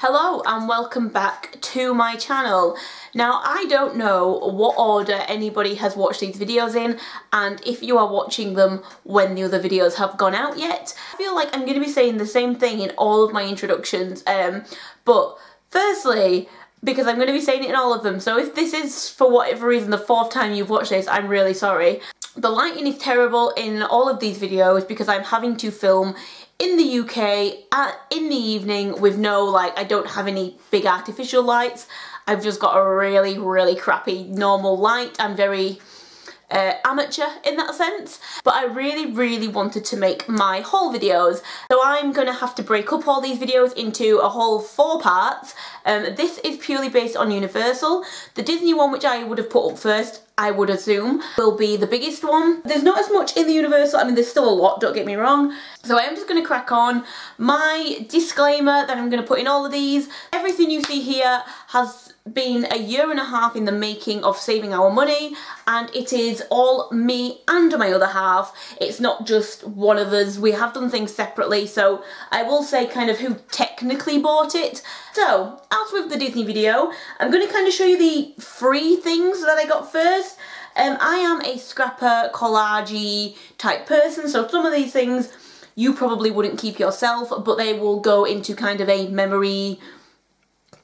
Hello and welcome back to my channel. Now I don't know what order anybody has watched these videos in and if you are watching them when the other videos have gone out yet. I feel like I'm going to be saying the same thing in all of my introductions um, but firstly because I'm going to be saying it in all of them so if this is for whatever reason the fourth time you've watched this I'm really sorry. The lighting is terrible in all of these videos because I'm having to film in the UK at, in the evening with no like I don't have any big artificial lights. I've just got a really really crappy normal light. I'm very uh, amateur in that sense. But I really really wanted to make my haul videos. So I'm gonna have to break up all these videos into a whole four parts um, this is purely based on Universal the Disney one which I would have put up first I would assume will be the biggest one. There's not as much in the Universal, I mean there's still a lot, don't get me wrong. So I am just going to crack on. My disclaimer that I'm going to put in all of these, everything you see here has been a year and a half in the making of saving our money and it is all me and my other half. It's not just one of us. We have done things separately so I will say kind of who technically bought it. So as with the Disney video I'm going to kind of show you the free things that I got first. Um, I am a scrapper collage type person so some of these things you probably wouldn't keep yourself but they will go into kind of a memory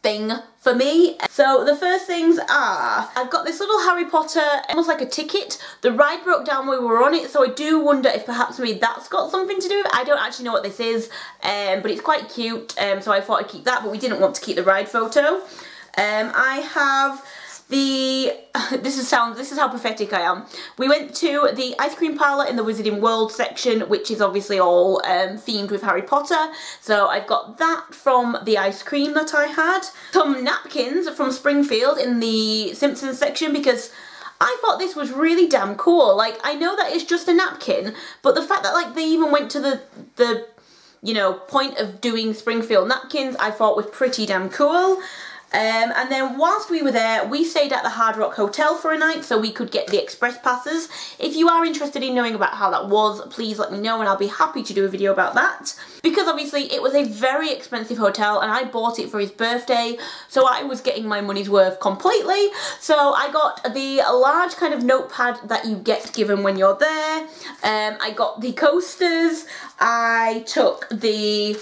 thing for me. So the first things are, I've got this little Harry Potter, almost like a ticket. The ride broke down when we were on it, so I do wonder if perhaps maybe that's got something to do with it. I don't actually know what this is, um, but it's quite cute, um, so I thought I'd keep that, but we didn't want to keep the ride photo. Um, I have the this is sounds this is how pathetic I am. We went to the ice cream parlour in the Wizarding World section, which is obviously all um, themed with Harry Potter. So I've got that from the ice cream that I had. Some napkins from Springfield in the Simpsons section because I thought this was really damn cool. Like I know that it's just a napkin, but the fact that like they even went to the the you know point of doing Springfield napkins I thought was pretty damn cool. Um, and then whilst we were there, we stayed at the Hard Rock Hotel for a night so we could get the express passes. If you are interested in knowing about how that was, please let me know and I'll be happy to do a video about that. Because obviously it was a very expensive hotel and I bought it for his birthday, so I was getting my money's worth completely. So I got the large kind of notepad that you get given when you're there. Um, I got the coasters, I took the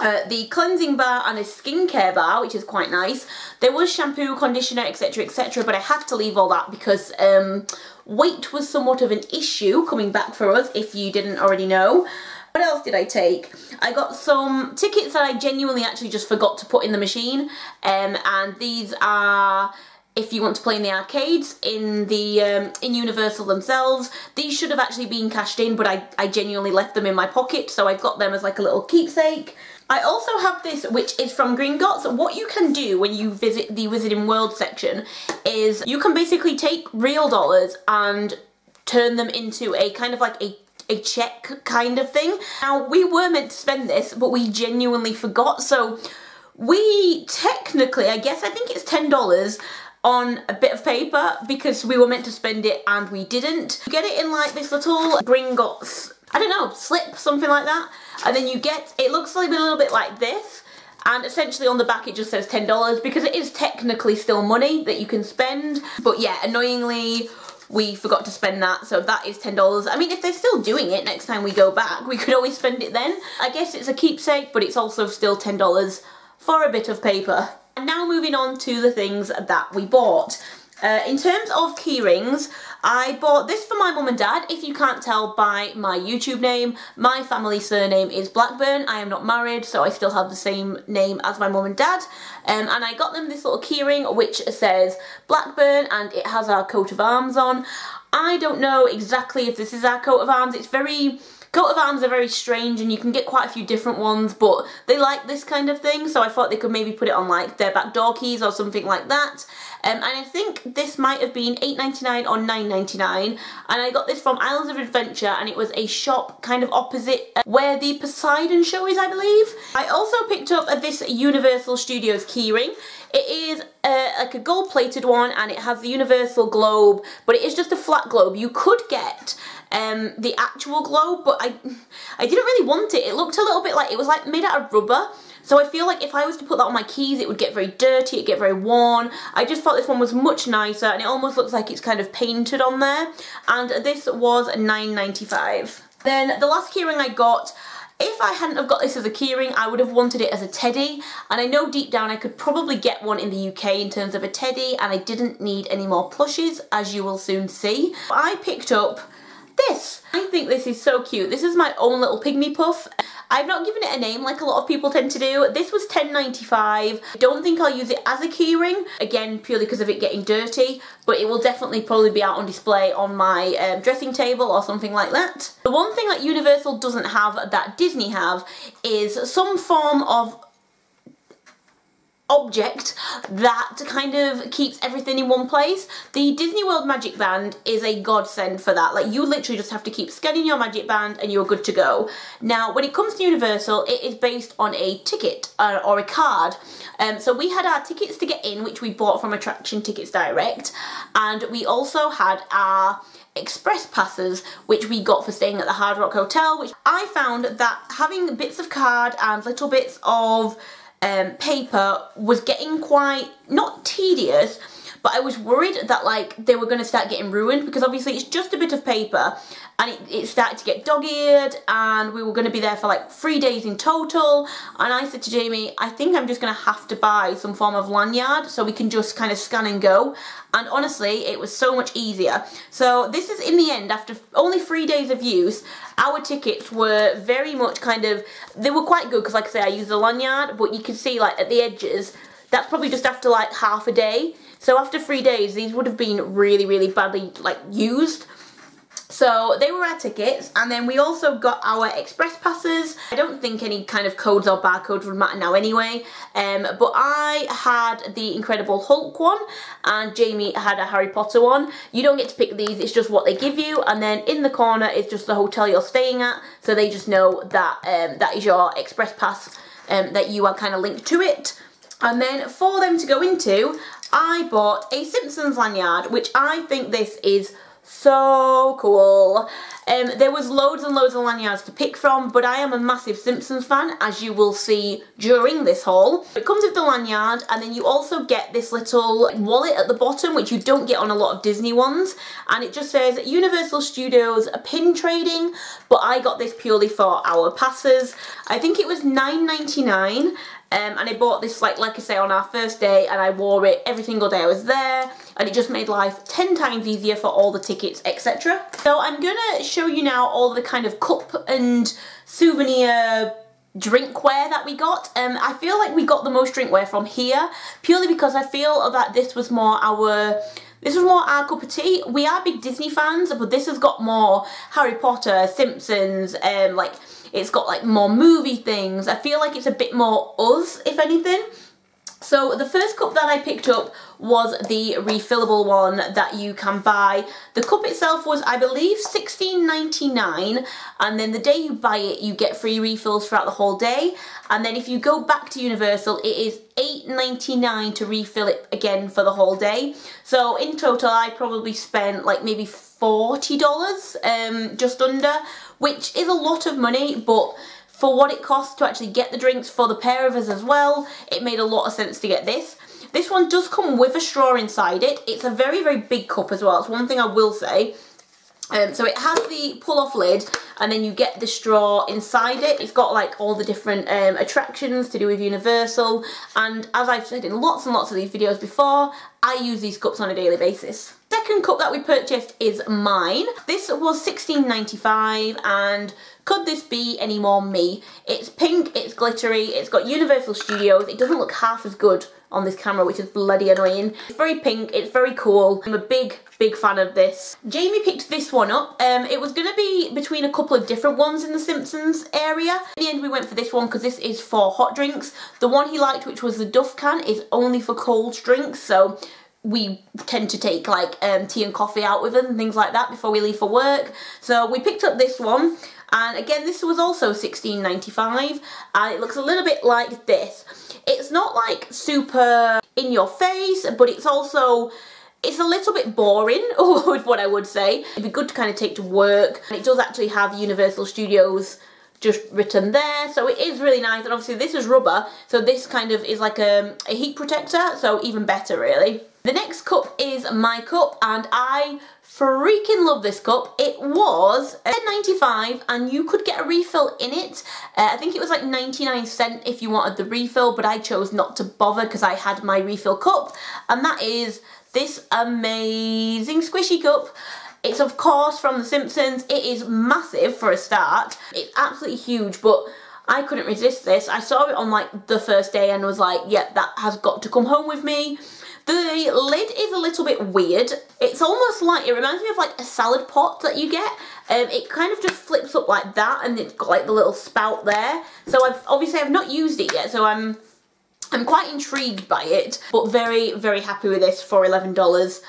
uh, the cleansing bar and a skincare bar, which is quite nice. There was shampoo, conditioner, etc, etc, but I had to leave all that because um, weight was somewhat of an issue coming back for us, if you didn't already know. What else did I take? I got some tickets that I genuinely actually just forgot to put in the machine, um, and these are if you want to play in the arcades in the um, in Universal themselves. These should have actually been cashed in, but I, I genuinely left them in my pocket, so I've got them as like a little keepsake. I also have this, which is from Gringotts. What you can do when you visit the Wizarding World section is you can basically take real dollars and turn them into a kind of like a a check kind of thing. Now, we were meant to spend this, but we genuinely forgot, so we technically, I guess, I think it's $10 on a bit of paper because we were meant to spend it and we didn't. You get it in like this little Gringotts, I don't know, slip, something like that. And then you get, it looks like a little bit like this. And essentially on the back it just says $10 because it is technically still money that you can spend. But yeah, annoyingly, we forgot to spend that, so that is $10. I mean, if they're still doing it next time we go back, we could always spend it then. I guess it's a keepsake, but it's also still $10 for a bit of paper. And now moving on to the things that we bought. Uh, in terms of keyrings, I bought this for my mum and dad. If you can't tell by my YouTube name, my family surname is Blackburn. I am not married, so I still have the same name as my mum and dad. Um, and I got them this little keyring which says Blackburn and it has our coat of arms on. I don't know exactly if this is our coat of arms. It's very Coat of arms are very strange and you can get quite a few different ones but they like this kind of thing so I thought they could maybe put it on like their back door keys or something like that. Um, and I think this might have been $8.99 or $9.99 and I got this from Islands of Adventure and it was a shop kind of opposite uh, where the Poseidon show is I believe. I also picked up uh, this Universal Studios keyring. It is uh, like a gold plated one and it has the universal globe but it is just a flat globe. You could get um, the actual globe, but I, I didn't really want it. It looked a little bit like, it was like made out of rubber, So I feel like if I was to put that on my keys, it would get very dirty, it'd get very worn. I just thought this one was much nicer and it almost looks like it's kind of painted on there. And this was $9.95. Then the last keyring I got if I hadn't have got this as a keyring, I would have wanted it as a teddy, and I know deep down I could probably get one in the UK in terms of a teddy, and I didn't need any more plushes, as you will soon see. I picked up this. I think this is so cute. This is my own little pygmy puff. I've not given it a name like a lot of people tend to do. This was $10.95. Don't think I'll use it as a keyring, again purely because of it getting dirty, but it will definitely probably be out on display on my um, dressing table or something like that. The one thing that Universal doesn't have that Disney have is some form of object that kind of keeps everything in one place. The Disney World Magic Band is a godsend for that. Like you literally just have to keep scanning your Magic Band and you're good to go. Now when it comes to Universal it is based on a ticket uh, or a card. Um, so we had our tickets to get in which we bought from Attraction Tickets Direct and we also had our express passes which we got for staying at the Hard Rock Hotel which I found that having bits of card and little bits of um, paper was getting quite, not tedious, but I was worried that like they were going to start getting ruined because obviously it's just a bit of paper and it, it started to get dog-eared and we were going to be there for like three days in total. And I said to Jamie I think I'm just going to have to buy some form of lanyard so we can just kind of scan and go. And honestly it was so much easier. So this is in the end after only three days of use our tickets were very much kind of they were quite good because like I say I used a lanyard but you can see like at the edges that's probably just after like half a day. So after three days, these would have been really, really badly like used. So they were our tickets and then we also got our express passes. I don't think any kind of codes or barcodes would matter now anyway. Um, but I had the Incredible Hulk one and Jamie had a Harry Potter one. You don't get to pick these, it's just what they give you. And then in the corner is just the hotel you're staying at. So they just know that um, that is your express pass, um, that you are kind of linked to it. And then for them to go into, I bought a Simpsons lanyard, which I think this is so cool. Um, there was loads and loads of lanyards to pick from, but I am a massive Simpsons fan, as you will see during this haul. It comes with the lanyard, and then you also get this little wallet at the bottom, which you don't get on a lot of Disney ones, and it just says Universal Studios pin trading, but I got this purely for our passes. I think it was $9.99, um, and I bought this like like I say on our first day and I wore it every single day I was there and it just made life 10 times easier for all the tickets etc. So I'm gonna show you now all the kind of cup and souvenir drinkware that we got. Um, I feel like we got the most drinkware from here purely because I feel that this was more our this was more our cup of tea. We are big Disney fans, but this has got more Harry Potter, Simpsons, um, like it's got like more movie things. I feel like it's a bit more us, if anything. So the first cup that I picked up was the refillable one that you can buy. The cup itself was, I believe, $16.99 and then the day you buy it, you get free refills throughout the whole day. And then if you go back to Universal, it is $8.99 to refill it again for the whole day. So in total, I probably spent like maybe $40, um, just under, which is a lot of money, but for what it costs to actually get the drinks for the pair of us as well, it made a lot of sense to get this. This one does come with a straw inside it. It's a very, very big cup as well. It's one thing I will say. Um, so it has the pull-off lid and then you get the straw inside it. It's got like all the different um, attractions to do with Universal and as I've said in lots and lots of these videos before, I use these cups on a daily basis. Second cup that we purchased is mine. This was $16.95 and could this be any more me? It's pink, it's glittery, it's got Universal Studios, it doesn't look half as good on this camera, which is bloody annoying. It's very pink, it's very cool. I'm a big, big fan of this. Jamie picked this one up. Um, it was going to be between a couple of different ones in the Simpsons area. In the end, we went for this one because this is for hot drinks. The one he liked, which was the Duff can, is only for cold drinks, so we tend to take like um, tea and coffee out with us and things like that before we leave for work. So we picked up this one and again this was also 16.95 and it looks a little bit like this. It's not like super in your face but it's also it's a little bit boring with what I would say. It'd be good to kind of take to work. And it does actually have Universal Studios just written there. So it is really nice. And obviously this is rubber. So this kind of is like a, a heat protector. So even better really. The next cup is my cup and I freaking love this cup. It was $10.95 and you could get a refill in it. Uh, I think it was like 99 cent if you wanted the refill but I chose not to bother because I had my refill cup and that is this amazing squishy cup. It's of course from The Simpsons. It is massive for a start. It's absolutely huge, but I couldn't resist this. I saw it on like the first day and was like, yep, yeah, that has got to come home with me. The lid is a little bit weird. It's almost like, it reminds me of like a salad pot that you get. Um, it kind of just flips up like that and it's got like the little spout there. So I've obviously I've not used it yet, so I'm I'm quite intrigued by it, but very, very happy with this for $11.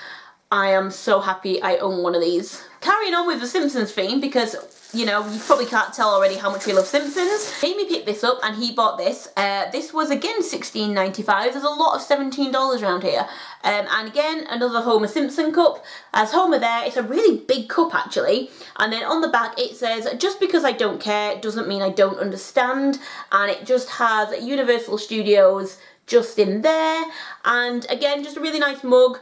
I am so happy I own one of these. Carrying on with the Simpsons theme because you know, you probably can't tell already how much we love Simpsons. Jamie picked this up and he bought this. Uh, this was again $16.95. There's a lot of $17 around here. Um, and again, another Homer Simpson cup. As Homer there, it's a really big cup actually. And then on the back it says, just because I don't care doesn't mean I don't understand. And it just has Universal Studios just in there. And again, just a really nice mug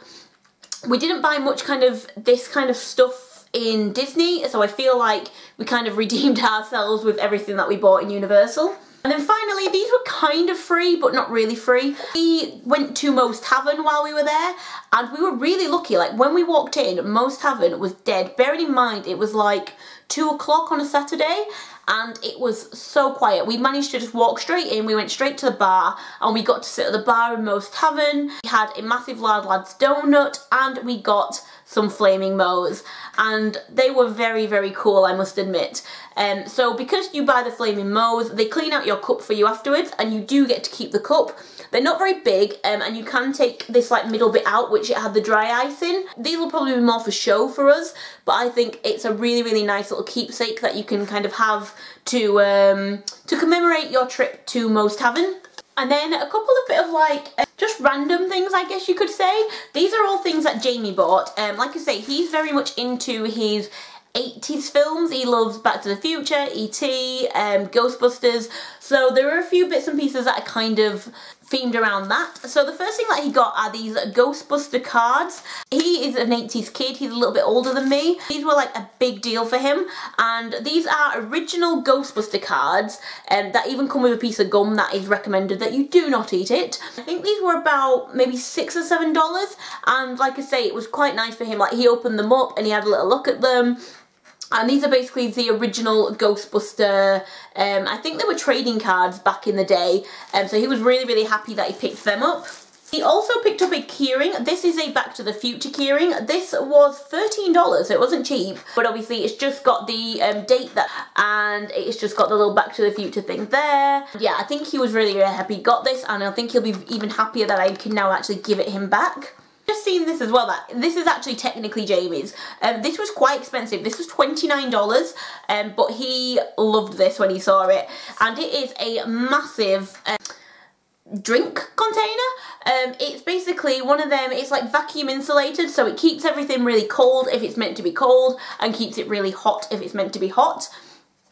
we didn't buy much kind of this kind of stuff in Disney, so I feel like we kind of redeemed ourselves with everything that we bought in Universal. And then finally, these were kind of free, but not really free. We went to Moe's Tavern while we were there, and we were really lucky. Like, when we walked in, Moe's Tavern was dead. Bearing in mind, it was like 2 o'clock on a Saturday, and it was so quiet. We managed to just walk straight in, we went straight to the bar and we got to sit at the bar in Moe's Tavern. We had a massive Lard Lads donut and we got some Flaming Moe's and they were very very cool I must admit. Um, so because you buy the Flaming Moe's they clean out your cup for you afterwards and you do get to keep the cup. They're not very big um, and you can take this like middle bit out which it had the dry ice in. These will probably be more for show for us but I think it's a really really nice little keepsake that you can kind of have to um, to commemorate your trip to Moe's Tavern. And then a couple of bit of like, uh, just random things I guess you could say. These are all things that Jamie bought. Um, like I say, he's very much into his 80s films. He loves Back to the Future, E.T., um, Ghostbusters. So there are a few bits and pieces that are kind of themed around that. So the first thing that he got are these Ghostbuster cards. He is an 80s kid, he's a little bit older than me. These were like a big deal for him and these are original Ghostbuster cards um, that even come with a piece of gum that is recommended that you do not eat it. I think these were about maybe six or seven dollars and like I say it was quite nice for him like he opened them up and he had a little look at them and these are basically the original Ghostbuster, um, I think they were trading cards back in the day. Um, so he was really, really happy that he picked them up. He also picked up a keyring. This is a Back to the Future keyring. This was $13, so it wasn't cheap. But obviously it's just got the um, date that, and it's just got the little Back to the Future thing there. Yeah, I think he was really, really happy he got this and I think he'll be even happier that I can now actually give it him back just seen this as well that this is actually technically Jamie's. Um, this was quite expensive. This was $29 um, but he loved this when he saw it. And it is a massive um, drink container. Um, it's basically one of them it's like vacuum insulated so it keeps everything really cold if it's meant to be cold and keeps it really hot if it's meant to be hot.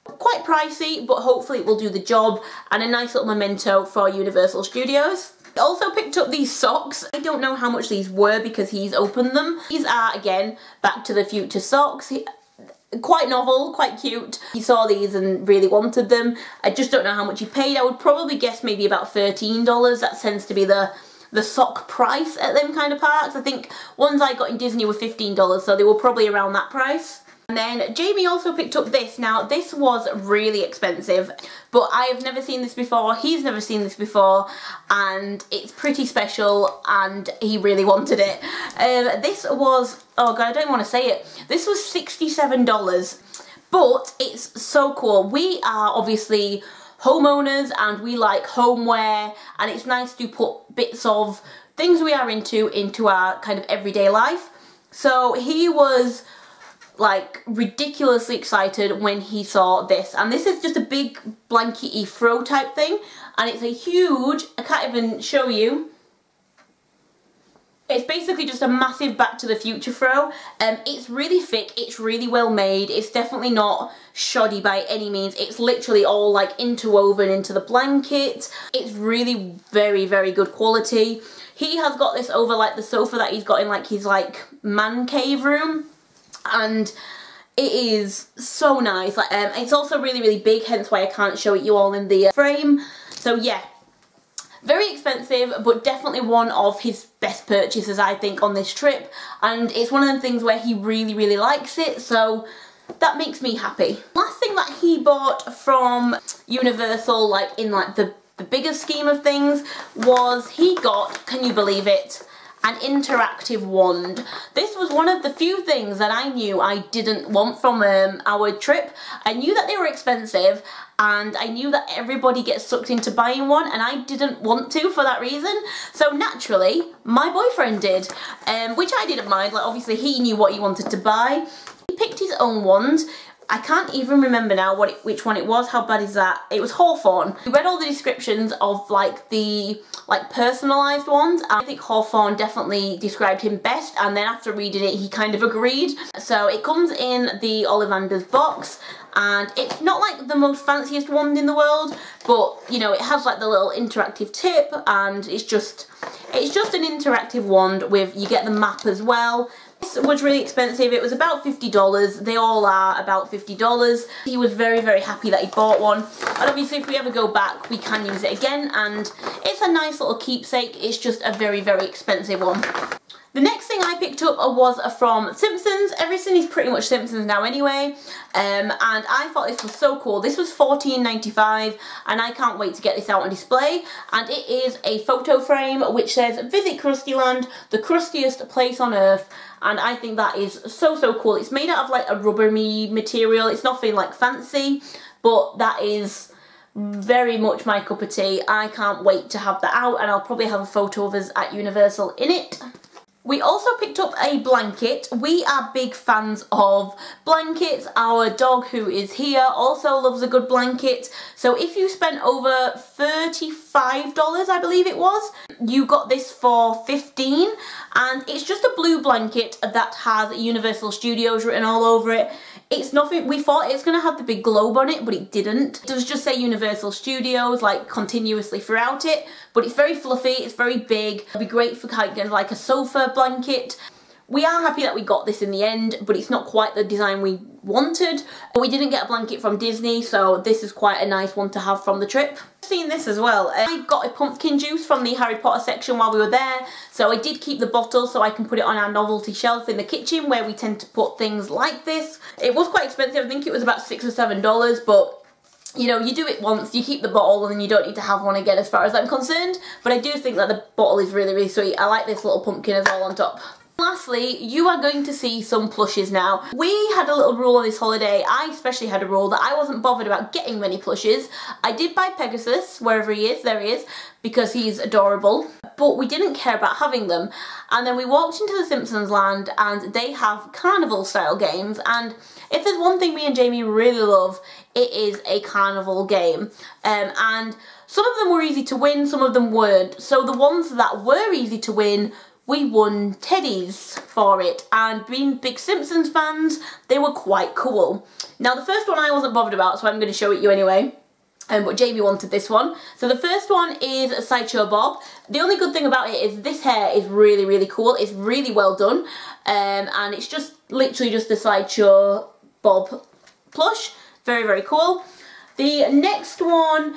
Quite pricey but hopefully it will do the job and a nice little memento for Universal Studios also picked up these socks. I don't know how much these were because he's opened them. These are, again, Back to the Future socks. Quite novel, quite cute. He saw these and really wanted them. I just don't know how much he paid. I would probably guess maybe about $13. That tends to be the the sock price at them kind of parks. I think ones I got in Disney were $15, so they were probably around that price. And then Jamie also picked up this. Now, this was really expensive, but I have never seen this before. He's never seen this before, and it's pretty special, and he really wanted it. Um, this was, oh god, I don't want to say it. This was $67, but it's so cool. We are obviously homeowners, and we like homeware, and it's nice to put bits of things we are into into our kind of everyday life. So he was like ridiculously excited when he saw this and this is just a big blankety throw type thing and it's a huge I can't even show you It's basically just a massive Back to the Future throw. Um, it's really thick, it's really well made, it's definitely not shoddy by any means. It's literally all like interwoven into the blanket. It's really very, very good quality. He has got this over like the sofa that he's got in like his like man cave room and it is so nice. Like, um, it's also really, really big, hence why I can't show it you all in the uh, frame. So yeah, very expensive, but definitely one of his best purchases, I think, on this trip. And it's one of the things where he really, really likes it, so that makes me happy. Last thing that he bought from Universal, like in like the, the bigger scheme of things, was he got, can you believe it, an interactive wand. This was one of the few things that I knew I didn't want from um, our trip. I knew that they were expensive and I knew that everybody gets sucked into buying one and I didn't want to for that reason. So naturally, my boyfriend did, um, which I didn't mind. Like obviously he knew what he wanted to buy. He picked his own wand I can't even remember now what it, which one it was. How bad is that? It was Hawthorn. We read all the descriptions of like the like personalised ones. I think Hawthorn definitely described him best and then after reading it he kind of agreed. So it comes in the Ollivanders box and it's not like the most fanciest wand in the world but you know it has like the little interactive tip and it's just it's just an interactive wand with you get the map as well this was really expensive. It was about $50. They all are about $50. He was very, very happy that he bought one. And obviously if we ever go back, we can use it again. And it's a nice little keepsake. It's just a very, very expensive one. The next thing I picked up was from Simpsons. Everything is pretty much Simpsons now anyway. Um, and I thought this was so cool. This was $14.95 and I can't wait to get this out on display. And it is a photo frame which says, Visit Krustyland, the crustiest place on earth. And I think that is so, so cool. It's made out of like a rubbery material. It's nothing like fancy, but that is very much my cup of tea. I can't wait to have that out and I'll probably have a photo of us at Universal in it. We also picked up a blanket. We are big fans of blankets. Our dog who is here also loves a good blanket. So if you spent over $35, I believe it was, you got this for 15 and it's just a blue blanket that has Universal Studios written all over it. It's nothing, we thought it's to have the big globe on it, but it didn't. It does just say Universal Studios, like, continuously throughout it, but it's very fluffy, it's very big. It'd be great for kind of like a sofa blanket. We are happy that we got this in the end, but it's not quite the design we wanted. We didn't get a blanket from Disney, so this is quite a nice one to have from the trip. Seen this as well. Uh, I got a pumpkin juice from the Harry Potter section while we were there, so I did keep the bottle so I can put it on our novelty shelf in the kitchen where we tend to put things like this. It was quite expensive, I think it was about six or seven dollars, but you know, you do it once, you keep the bottle and then you don't need to have one again as far as I'm concerned. But I do think that the bottle is really, really sweet. I like this little pumpkin as well on top. Lastly, you are going to see some plushes now. We had a little rule on this holiday, I especially had a rule that I wasn't bothered about getting many plushes. I did buy Pegasus, wherever he is, there he is, because he's adorable, but we didn't care about having them. And then we walked into the Simpsons land and they have carnival style games and if there's one thing me and Jamie really love, it is a carnival game. Um, and some of them were easy to win, some of them weren't. So the ones that were easy to win we won teddies for it and being big Simpsons fans they were quite cool. Now the first one I wasn't bothered about so I'm going to show it you anyway. Um, but Jamie wanted this one. So the first one is a Sideshow Bob. The only good thing about it is this hair is really, really cool. It's really well done. Um, and it's just literally just a Sideshow Bob plush. Very, very cool. The next one,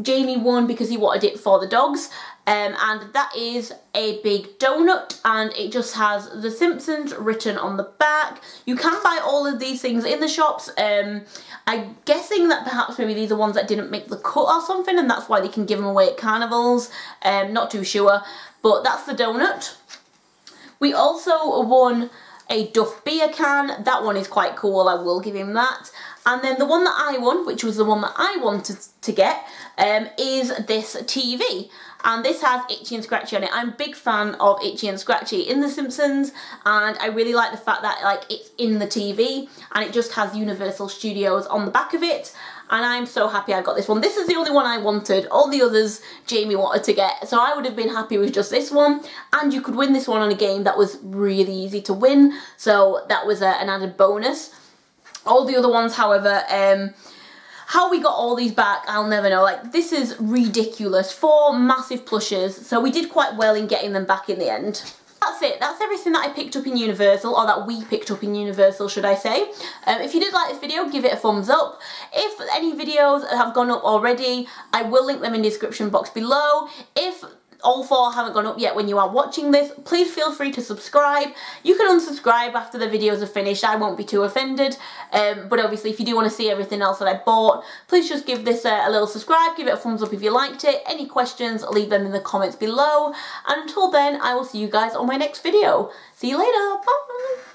Jamie won because he wanted it for the dogs. Um, and that is a big donut and it just has The Simpsons written on the back. You can buy all of these things in the shops. Um, I'm guessing that perhaps maybe these are ones that didn't make the cut or something and that's why they can give them away at carnivals. Um, not too sure, but that's the donut. We also won a Duff beer can. That one is quite cool, I will give him that. And then the one that I won, which was the one that I wanted to get, um, is this TV. And this has Itchy and Scratchy on it. I'm a big fan of Itchy and Scratchy in The Simpsons, and I really like the fact that like it's in the TV, and it just has Universal Studios on the back of it. and I'm so happy I got this one. This is the only one I wanted. All the others Jamie wanted to get, so I would have been happy with just this one. And you could win this one on a game that was really easy to win, so that was a, an added bonus. All the other ones, however, um, how we got all these back, I'll never know. Like, this is ridiculous. Four massive plushes, so we did quite well in getting them back in the end. That's it, that's everything that I picked up in Universal, or that we picked up in Universal, should I say. Um, if you did like this video, give it a thumbs up. If any videos have gone up already, I will link them in the description box below. If all four haven't gone up yet when you are watching this, please feel free to subscribe. You can unsubscribe after the videos are finished, I won't be too offended. Um, but obviously if you do want to see everything else that I bought, please just give this a, a little subscribe, give it a thumbs up if you liked it. Any questions, leave them in the comments below. And until then, I will see you guys on my next video. See you later, bye!